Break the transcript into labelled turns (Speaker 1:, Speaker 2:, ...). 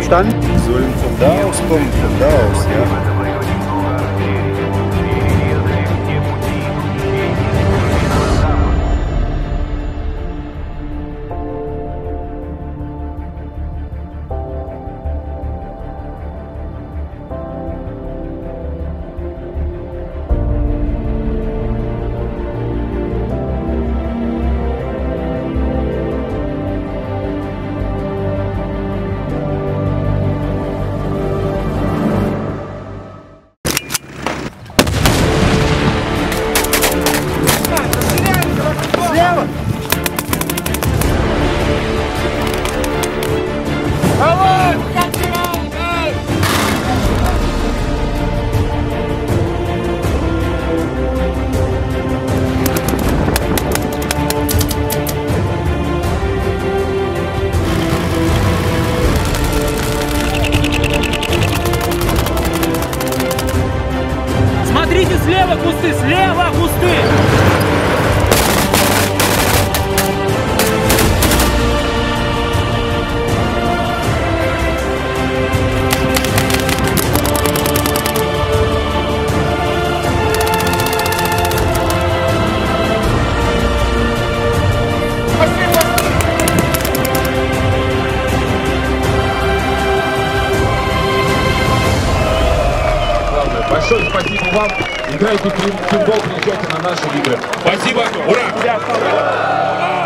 Speaker 1: verstanden?
Speaker 2: Sollen von da aus kommen, von da aus, ja.
Speaker 3: Смотрите слева кусты, слева кусты!
Speaker 4: Большое спасибо вам. Играйте в футбол, приезжайте на наши игры.
Speaker 5: Спасибо, ура!